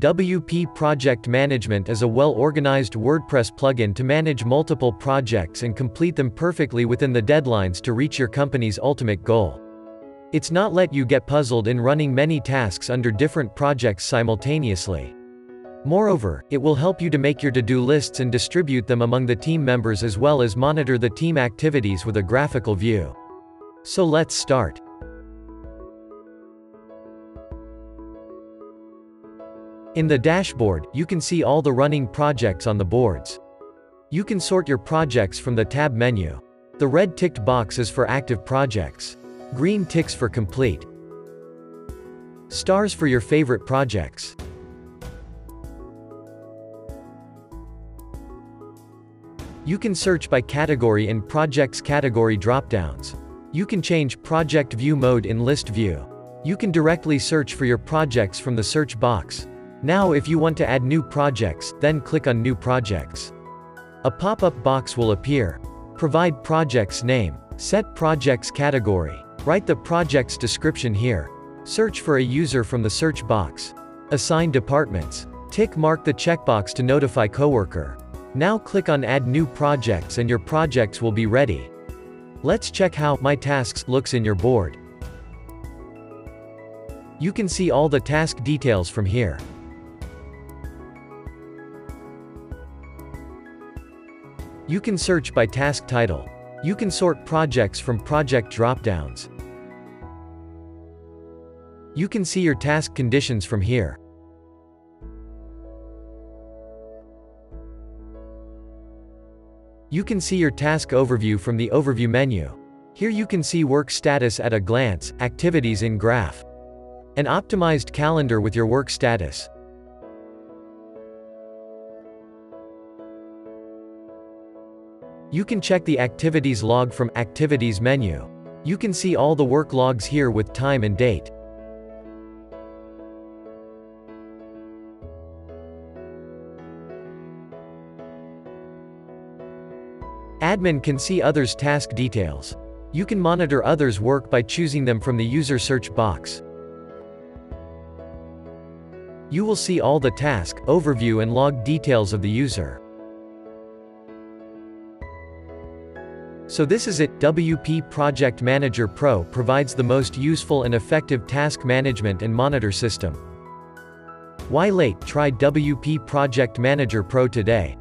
WP Project Management is a well-organized WordPress plugin to manage multiple projects and complete them perfectly within the deadlines to reach your company's ultimate goal. It's not let you get puzzled in running many tasks under different projects simultaneously. Moreover, it will help you to make your to-do lists and distribute them among the team members as well as monitor the team activities with a graphical view. So let's start. In the dashboard, you can see all the running projects on the boards. You can sort your projects from the tab menu. The red ticked box is for active projects. Green ticks for complete. Stars for your favorite projects. You can search by category in Projects category dropdowns. You can change Project View mode in List View. You can directly search for your projects from the search box. Now if you want to add new projects, then click on New Projects. A pop-up box will appear. Provide project's name. Set project's category. Write the project's description here. Search for a user from the search box. Assign departments. Tick mark the checkbox to notify coworker. Now click on Add New Projects and your projects will be ready. Let's check how My Tasks looks in your board. You can see all the task details from here. You can search by task title. You can sort projects from project dropdowns. You can see your task conditions from here. You can see your task overview from the Overview menu. Here you can see work status at a glance, activities in graph. An optimized calendar with your work status. You can check the activities log from Activities menu. You can see all the work logs here with time and date. Admin can see others' task details. You can monitor others' work by choosing them from the user search box. You will see all the task, overview and log details of the user. So this is it, WP Project Manager Pro provides the most useful and effective task management and monitor system. Why late? Try WP Project Manager Pro today.